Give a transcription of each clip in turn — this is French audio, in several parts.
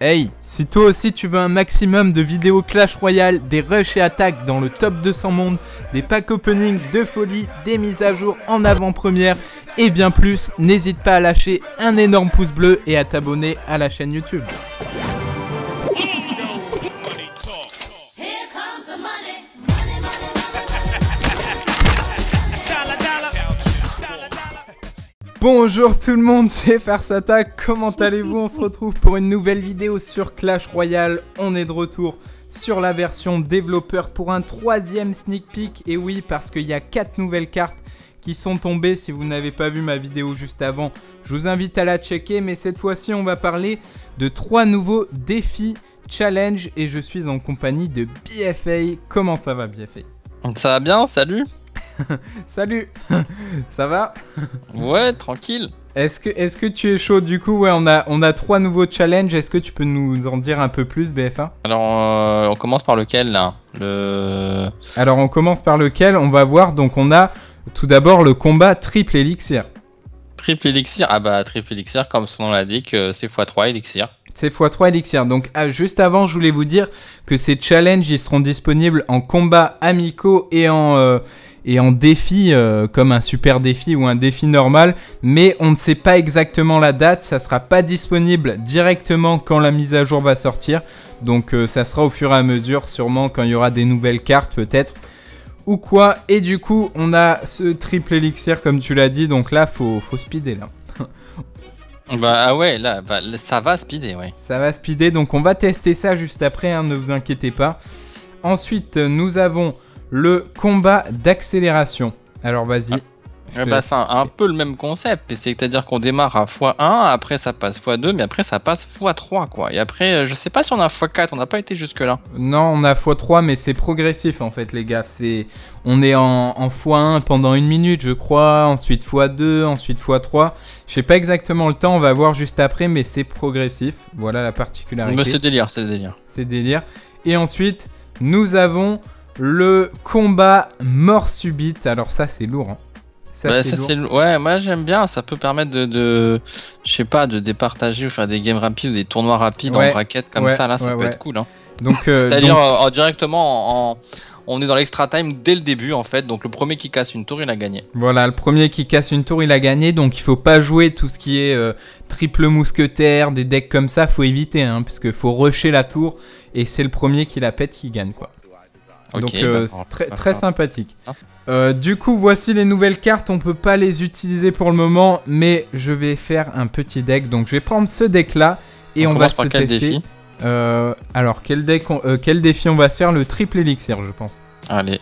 Hey, si toi aussi tu veux un maximum de vidéos Clash Royale, des rushs et attaques dans le top 200 monde, des packs opening de folie, des mises à jour en avant-première et bien plus, n'hésite pas à lâcher un énorme pouce bleu et à t'abonner à la chaîne YouTube. Bonjour tout le monde, c'est Farsata, comment allez-vous? On se retrouve pour une nouvelle vidéo sur Clash Royale. On est de retour sur la version développeur pour un troisième sneak peek. Et oui, parce qu'il y a quatre nouvelles cartes qui sont tombées. Si vous n'avez pas vu ma vidéo juste avant, je vous invite à la checker. Mais cette fois-ci, on va parler de trois nouveaux défis challenge. Et je suis en compagnie de BFA. Comment ça va BFA Ça va bien, salut Salut Ça va? Ouais, tranquille. Est-ce que, est que tu es chaud? Du coup Ouais, on a, on a trois nouveaux challenges. Est-ce que tu peux nous en dire un peu plus, BFA Alors, euh, on commence par lequel là? Le. Alors, on commence par lequel? On va voir. Donc, on a tout d'abord le combat triple élixir. Triple élixir Ah bah, triple élixir, comme son nom l'indique, euh, c'est x3 élixir. C'est x3 élixir. Donc, ah, juste avant, je voulais vous dire que ces challenges, ils seront disponibles en combat amicaux et en, euh, et en défi, euh, comme un super défi ou un défi normal. Mais on ne sait pas exactement la date. Ça sera pas disponible directement quand la mise à jour va sortir. Donc, euh, ça sera au fur et à mesure, sûrement quand il y aura des nouvelles cartes, peut-être. Ou quoi. Et du coup, on a ce triple élixir, comme tu l'as dit. Donc là, faut, faut speeder là. Bah, ah ouais, là, bah, ça va speeder, ouais. Ça va speeder, donc on va tester ça juste après, hein, ne vous inquiétez pas. Ensuite, nous avons le combat d'accélération. Alors vas-y. Ah te bah, c'est un, un peu le même concept. C'est-à-dire qu'on démarre à x1, après ça passe x2, mais après ça passe x3, quoi. Et après, euh, je sais pas si on a x4, on n'a pas été jusque-là. Non, on a x3, mais c'est progressif en fait, les gars. C'est, on est en, en x1 pendant une minute, je crois. Ensuite x2, ensuite x3. Je sais pas exactement le temps, on va voir juste après, mais c'est progressif. Voilà la particularité. Mais c'est délire, c'est délire. c'est délire. Et ensuite, nous avons le combat mort subite. Alors ça, c'est lourd. hein. Ça, Bah, ça, Ouais, moi j'aime bien, ça peut permettre de, de je sais pas, de départager ou faire des games rapides ou des tournois rapides Ouais, en bracket comme ouais, ça, là, ça ouais, peut être cool. Hein. Donc, euh, C'est-à-dire donc- euh, directement, en, en- on est dans l'extra time dès le début en fait, donc le premier qui casse une tour, il a gagné. Voilà, le premier qui casse une tour, il a gagné. Donc il faut pas jouer tout ce qui est euh, triple mousquetaire, des decks comme ça, faut éviter, hein, qu'il faut rusher la tour et c'est le premier qui la pète qui gagne, quoi. Donc euh, bah, va très, très sympathique. Ah. Euh, du coup, voici les nouvelles cartes. On peut pas les utiliser pour le moment, mais je vais faire un petit deck. Donc je vais prendre ce deck là et on, va se tester. Euh, alors quel deck, on- euh, quel défi on va se faire? Le triple élixir, je pense. Allez,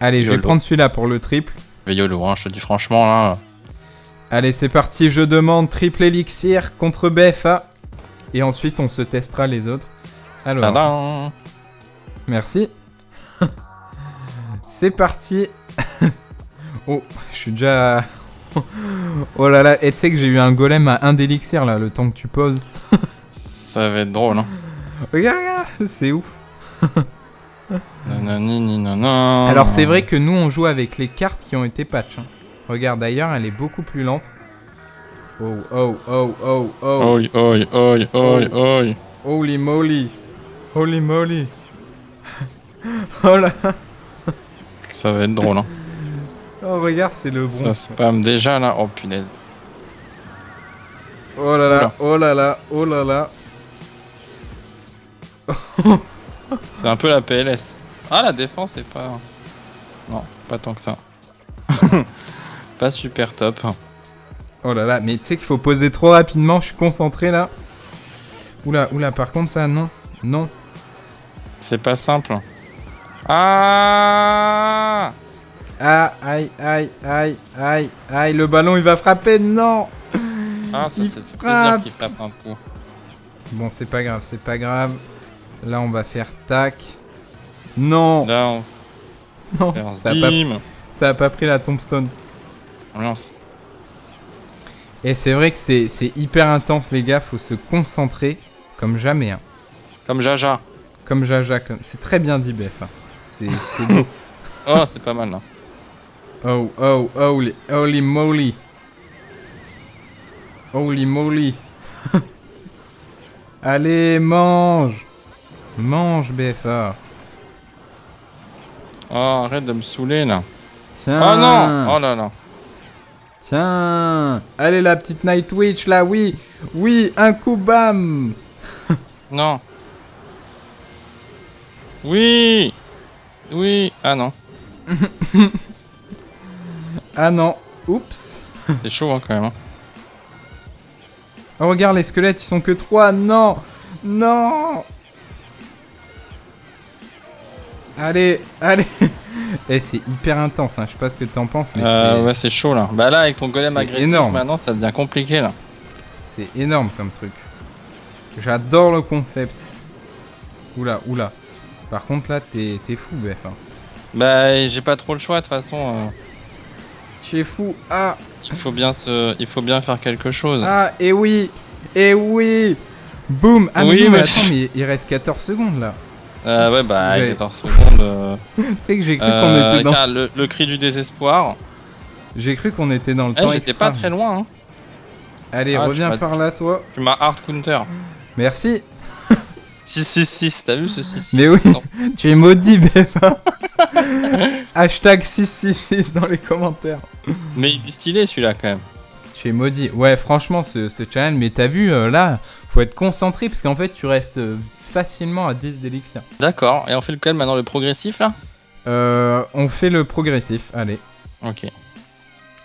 Allez, je vais prendre celui-là pour le triple. mais YOLO, hein, je te dis franchement là. Allez, c'est parti, je demande triple élixir contre BFA. Et ensuite, on se testera les autres. Alors, tadam. merci. C'est parti. oh, je suis déjà... oh là là, et tu sais que j'ai eu un golem à 1 d'élixir là, le temps que tu poses. Ça va être drôle. Hein. Regarde, regarde, c'est ouf. Nanani, ni, nanan. Alors, c'est vrai que nous, on joue avec les cartes qui ont été patch. hein. Regarde, d'ailleurs, elle est beaucoup plus lente. Oh, oh, oh, oh, oh. Oi, oi, oi, oi, oi. Holy moly. Holy moly. oh là. Ça va être drôle. Hein. Oh regarde, c'est le Ça bronze. spam déjà là. Oh punaise. Oh là là, oh là là, oh là là. C'est un peu la PLS. Ah, la défense est pas. Non, pas tant que ça. pas super top. Oh là là, mais tu sais qu'il faut poser trop rapidement, je suis concentré là. Oula, oula, par contre ça, non. Non. C'est pas simple. Ah Ah, aïe, aïe, aïe, aïe, aïe, le ballon il va frapper, non Ah, ça c'est plaisir qu'il frappe un coup. Bon, c'est pas grave, c'est pas grave. Là, on va faire tac. Non, Là, on non, ça a, pas, ça a pas pris la tombstone. On lance. Et c'est vrai que c'est hyper intense, les gars. Faut se concentrer comme jamais. hein. Comme Jaja. Comme Jaja. Comme... C'est très bien dit, BF. C'est c'est beau. Oh, c'est pas mal là. Oh, oh, holy, holy moly. Holy moly. Allez, mange Mange, BFA. Oh, arrête de me saouler là. Tiens Oh non Oh là là. Tiens Allez, la petite Night Witch, là, oui Oui, un coup, bam Non. Oui Oui Ah non. Ah non Oups C'est chaud hein, quand même. hein. Oh, regarde, les squelettes, ils sont que 3 Non Non Allez, allez Eh, c'est hyper intense, hein. je sais pas ce que t'en penses, mais Euh, c'est- ouais, c'est chaud là. Bah là, avec ton golem agressif, énorme. maintenant ça devient compliqué là. c'est énorme comme truc. J'adore le concept. Oula, oula. Par contre, là, t'es fou, BF. hein. Bah, j'ai pas trop le choix de toute façon. euh, Tu es fou. Ah, il faut bien se, il faut bien faire quelque chose. ah, et oui Et oui Boum Ah, mais non, mais mais- attends, mais il reste 14 secondes, là. Euh, ouais, bah, J'ai- 14 secondes. euh, tu sais que j'ai cru qu'on euh, était dans... le, le cri du désespoir. J'ai cru qu'on était dans le Eh, temps j'étais pas très loin. Hein. Allez, Ah, reviens par là, toi. Tu m'as hard counter. Merci. 666, t'as vu ce 666 Mais oui. Tu es maudit, BF1. Hashtag 666 dans les commentaires. Mais il est stylé celui-là quand même. Tu es maudit. Ouais, franchement, ce, ce challenge, mais t'as vu, euh, là, faut être concentré parce qu'en fait, tu restes euh, facilement à 10 d'élixir. D'accord. Et on fait lequel maintenant le progressif là? Euh, on fait le progressif. Allez. Ok.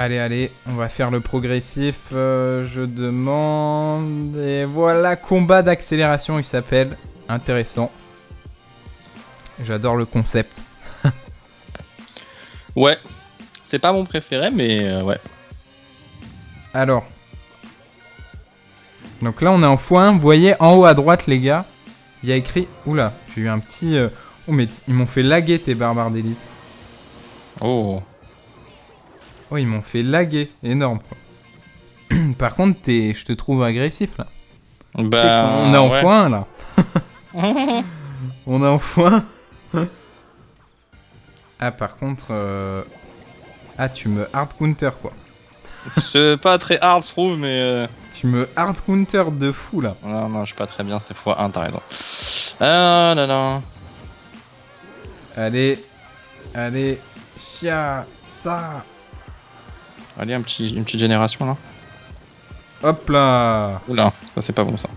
Allez, allez, on va faire le progressif. euh, je demande. Et voilà, combat d'accélération, il s'appelle. Intéressant. J'adore le concept. Ouais. C'est pas mon préféré, mais euh, ouais. Alors. Donc là, on est en x1. Vous voyez, en haut à droite, les gars, il y a écrit. Oula, j'ai eu un petit. euh, Oh, mais ils m'ont fait laguer tes barbares d'élite. Oh. Oh, ils m'ont fait laguer. Énorme, quoi. Par contre, t'es- je te trouve agressif là. Bah. on est en ouais. x1 là. On est en x1. ah, par contre. euh, Ah, tu me hard counter quoi. C'est pas très hard, je trouve, mais. euh, Tu me hard counter de fou là. Non, non, je suis pas très bien, c'est x1, t'as raison. Ah là là. Allez. Allez. Chia. Ta. Allez, un petit, une petite génération là. Hop là. Oula, ça c'est pas bon ça.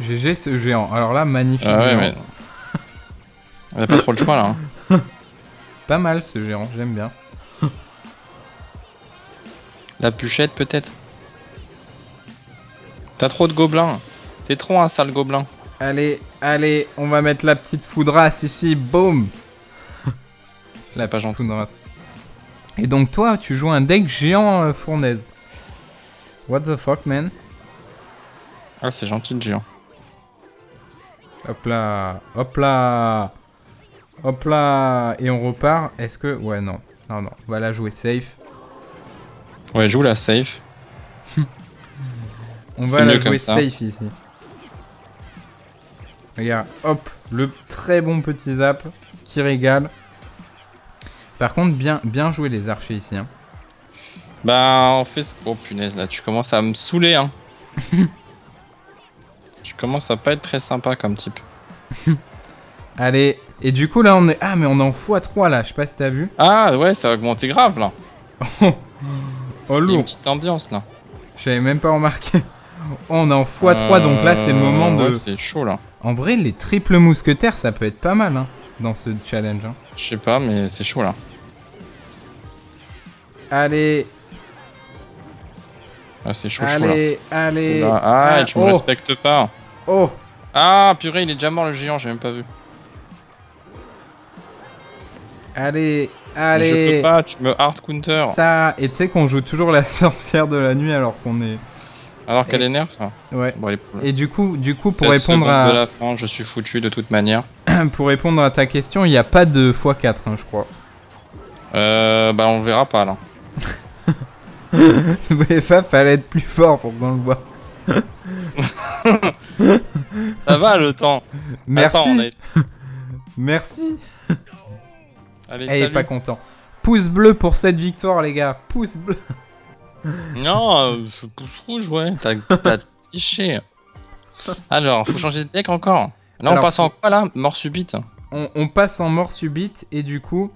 GG ce géant. Alors là, magnifique. Ah ouais, mais. On a pas trop le choix là. hein. Pas mal ce géant, j'aime bien. La bûchette peut-être T'as trop de gobelins. T'es trop un sale gobelin. Allez, allez, on va mettre la petite foudrasse ici, boum La pas petite gentil. foudrasse. Et donc toi, tu joues un deck géant euh, fournaise. What the fuck, man? Ah, c'est gentil le géant. Hop là, hop là, hop là, et on repart. Est-ce que... Ouais, non, non, non, on va la jouer safe. Ouais, joue la safe. On va la jouer safe ici. Regarde, hop, le très bon petit zap qui régale. Par contre, bien, bien joué les archers ici. hein. Bah, on fait. ce- Oh punaise, là, tu commences à me saouler, hein. tu commences à pas être très sympa comme type. Allez, et du coup là on est... Ah mais on est en x3 là, je sais pas si t'as vu. Ah, ouais, ça a augmenté grave là. Oh y a une lourd, petite ambiance là. j'avais même pas remarqué. Oh, on est en x3 donc là c'est le moment de... Euh, Ouais, c'est chaud là. En vrai les triples mousquetaires ça peut être pas mal hein, dans ce challenge. hein. Je sais pas, mais c'est chaud là. Allez, Ah, c'est chaud, chaud là. allez, allez. Ah, Ah, tu me oh, respectes pas. oh, Ah, purée, il est déjà mort le géant, j'ai même pas vu. allez, Mais allez. Je peux pas, tu me hard counter. Ça, et tu sais qu'on joue toujours la sorcière de la nuit alors qu'on est... Alors qu'elle Et- est nerf. hein. Ouais. Bon, Et du coup, du coup pour 16 répondre de à la fin, je suis foutu de toute manière. pour répondre à ta question, il n'y a pas de x4 hein, je crois. Euh, bah, on verra pas là. Le BFA fallait être plus fort pour qu'on le voit. Ça va le temps. Merci. Attends, Merci. Allez, Elle est pas content. Pouce bleu pour cette victoire, les gars. Pouce bleu. Non, euh, ce pouce rouge, ouais. T'as triché. Alors, faut changer de deck encore. Là, Alors, on passe en quoi là? Mort subite On, on passe en mort subite et du coup,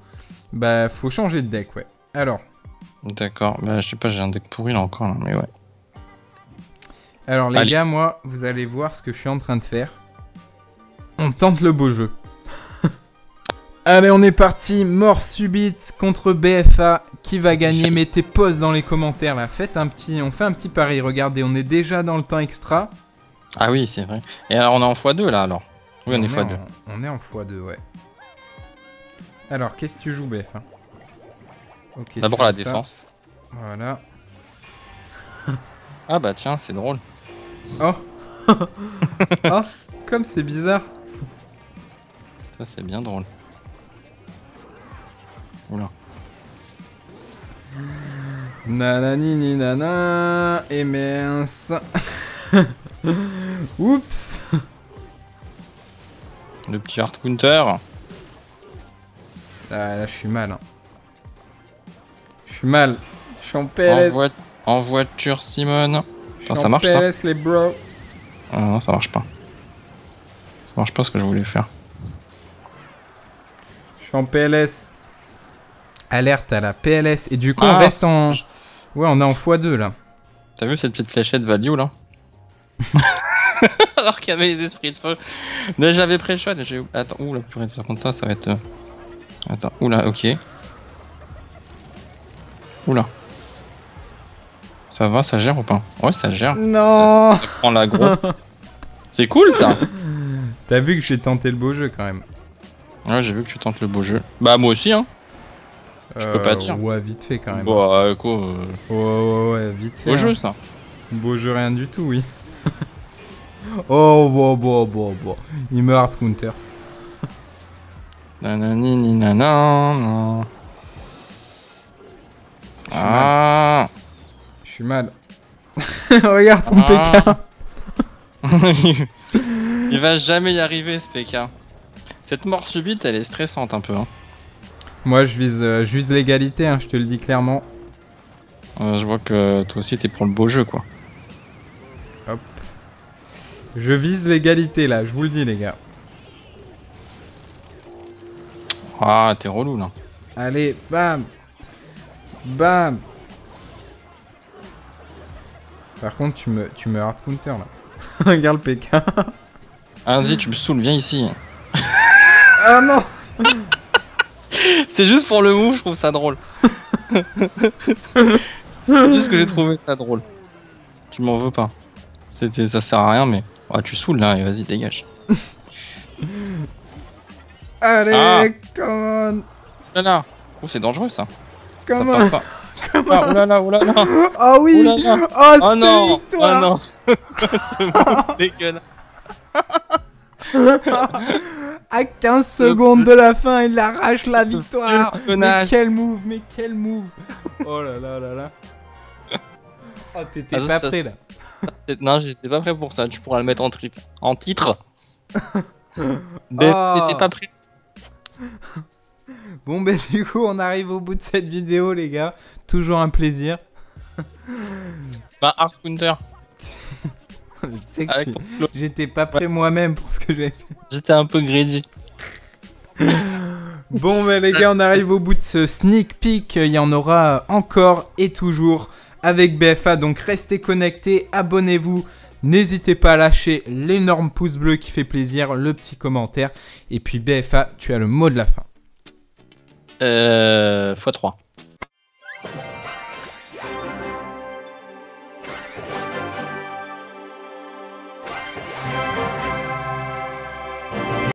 bah faut changer de deck, ouais. Alors, D'accord, bah je sais pas, j'ai un deck pourri là encore, là, mais ouais. alors les Allez. gars, moi, vous allez voir ce que je suis en train de faire. On tente le beau jeu. Allez, on est parti. Mort subite contre BFA. Qui va gagner. Mettez pause dans les commentaires là. Faites un petit, on fait un petit pari. Regardez, on est déjà dans le temps extra. Ah oui, c'est vrai. Et alors, on est en x2 là alors Oui, on est x2. en- on est en x2, ouais. Alors, qu'est-ce que tu joues, BFA D'abord la ça. défense. Voilà. Ah bah tiens, c'est drôle. Oh Oh Comme c'est bizarre Ça, c'est bien drôle. Oula. Nanani ni nana et mince Oups Le petit hard counter. Ah là je suis mal hein. Je suis mal Je suis en En, PLS voi- en voiture, Simone. Ça en marche, ça PLS les bros Ah non, ça marche pas. Ça marche pas ce que je voulais faire. Je suis en PLS Alerte à la PLS et du coup on Ah, reste en... Ouais on est en x2 là T'as vu cette petite fléchette value là Alors qu'il y avait les esprits de feu. Mais j'avais pré-shot. Attends, ouh la purée, par contre ça, ça va être. euh, Attends, oula, ok. Oula. Ça va, ça gère ou pas Ouais, ça gère. Non Ça, ça prend l'aggro. C'est cool ça T'as vu que j'ai tenté le beau jeu quand même Ouais, j'ai vu que tu tentes le beau jeu. Bah, moi aussi, hein. Je peux pas Euh, dire. Ouais vite fait quand même Bon, euh, quoi, euh, Ouais ouais ouais vite fait beau hein. jeu ça. Beau jeu, rien du tout, oui. oh, bon, bon, bon, bon. Il me hard counter. Nanani, ni nanan, Je suis mal. Ah Je suis mal. Regarde ton Ah. PK. Il va jamais y arriver ce PK. Cette mort subite, elle est stressante un peu. Hein. Moi, je vise, euh, je vise l'égalité, hein, je te le dis clairement. Euh, je vois que toi aussi t'es pour le beau jeu quoi. Je vise l'égalité, là, je vous le dis, les gars. Ah, t'es relou là. Allez, bam. Bam. Par contre, tu me, tu me hard counter, là. Regarde le PK. Ah, vas-y, tu me saoules, viens ici. ah non C'est juste pour le move, je trouve ça drôle. C'est juste que j'ai trouvé ça drôle. Tu m'en veux pas. C'était, ça sert à rien, mais. Ah, tu saoules là, et vas-y, dégage. Allez, Ah. come Là là. Oh, c'est dangereux ça. On. pas. Ah, oulala, oulala. Oh oui Oulala. Oh, Oh non. victoire Oh non. Ce move dégueulasse. À 15 secondes de la fin, il arrache la victoire Mais quel move, mais quel move Oh là là là là Oh, t'étais Ah, pas ça, prêt là Non, j'étais pas prêt pour ça. Tu pourras le mettre en triple. En titre. Mais Ah. t'étais pas prêt. Bon ben du coup, on arrive au bout de cette vidéo les gars. Toujours un plaisir. Bah, Counter. Flow. J'étais pas prêt moi-même pour ce que j'ai fait. J'étais un peu greedy. Bon ben les gars, on arrive au bout de ce sneak peek. Il y en aura encore et toujours avec BFA. Donc restez connectés, abonnez-vous. N'hésitez pas à lâcher l'énorme pouce bleu qui fait plaisir, le petit commentaire. Et puis BFA, tu as le mot de la fin. Euh, x3.